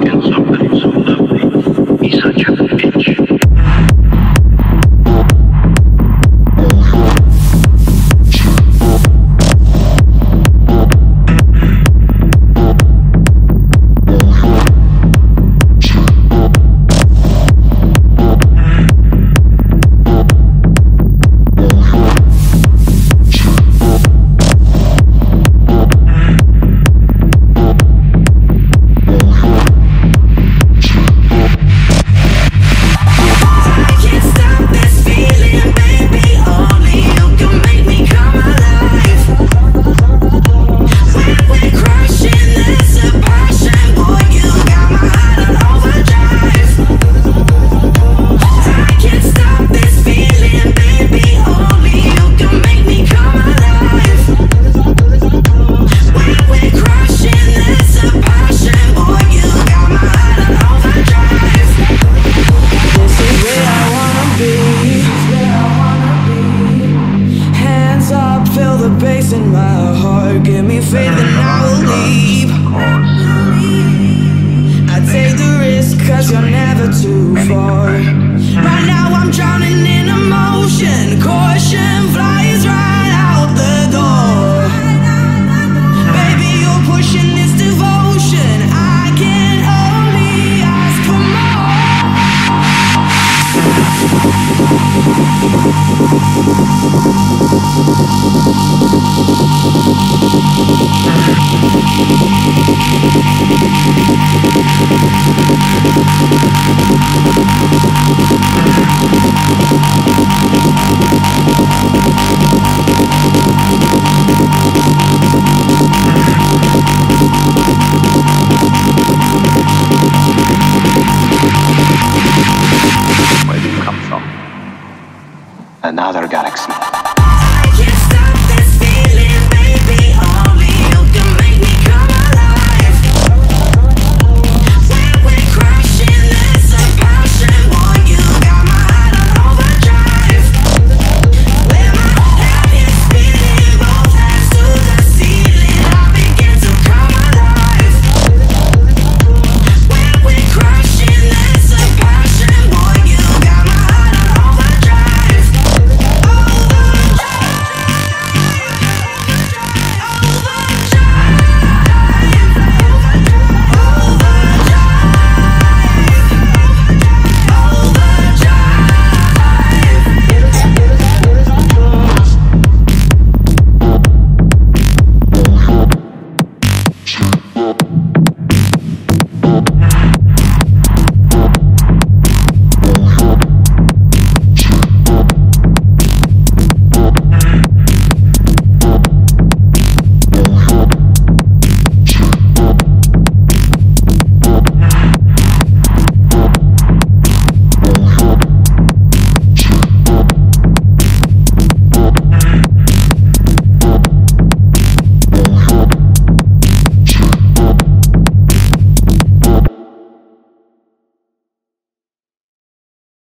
Republicans Give me faith and I will leave. I take the risk cause you're never too far. Thank you. Another galaxy.